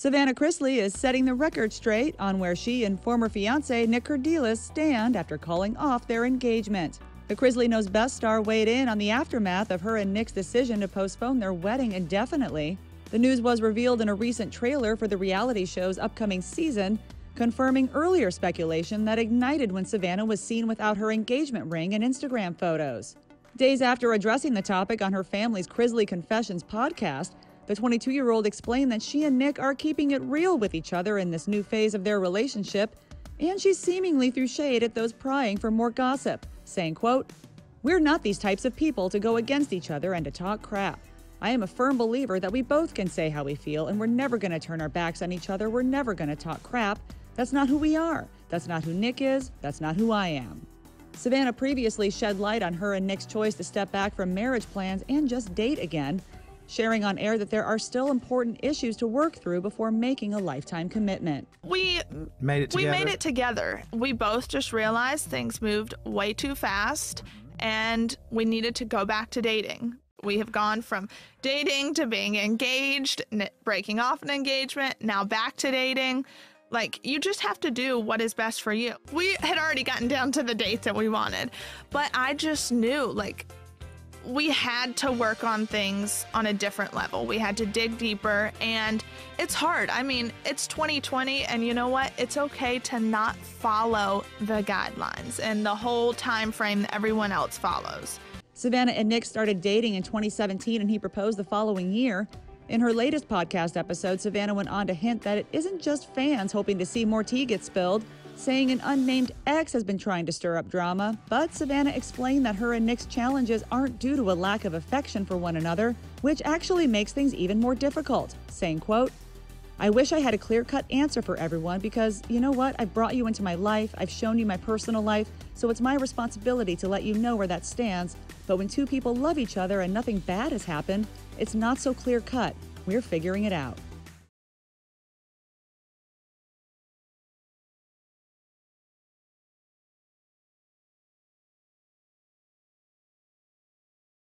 Savannah Chrisley is setting the record straight on where she and former fiance Nic Kerdiles stand after calling off their engagement. The Chrisley Knows Best star weighed in on the aftermath of her and Nic's decision to postpone their wedding indefinitely. The news was revealed in a recent trailer for the reality show's upcoming season, confirming earlier speculation that ignited when Savannah was seen without her engagement ring and Instagram photos. Days after addressing the topic on her family's Chrisley Confessions podcast, the 22 year old explained that she and Nic are keeping it real with each other in this new phase of their relationship, and she seemingly threw shade at those prying for more gossip, saying, quote, We're not these types of people to go against each other and to talk crap. I am a firm believer that we both can say how we feel, and we're never going to turn our backs on each other. We're never going to talk crap. That's not who we are. That's not who Nic is. That's not who I am. Savannah previously shed light on her and Nic's choice to step back from marriage plans and just date again, sharing on air that there are still important issues to work through before making a lifetime commitment. We made it together. We made it together. We both just realized things moved way too fast and we needed to go back to dating. We have gone from dating to being engaged, breaking off an engagement, now back to dating. Like, you just have to do what is best for you. We had already gotten down to the dates that we wanted, but I just knew, like, we had to work on things on a different level. We had to dig deeper and it's hard. I mean, it's 2020 and you know what? It's okay to not follow the guidelines and the whole time frame that everyone else follows. Savannah and Nic started dating in 2017 and he proposed the following year. In her latest podcast episode, Savannah went on to hint that it isn't just fans hoping to see more tea get spilled saying an unnamed ex has been trying to stir up drama, but Savannah explained that her and Nic's challenges aren't due to a lack of affection for one another, which actually makes things even more difficult, saying, quote, I wish I had a clear-cut answer for everyone because you know what? I've brought you into my life, I've shown you my personal life, so it's my responsibility to let you know where that stands. But when two people love each other and nothing bad has happened, it's not so clear-cut. We're figuring it out.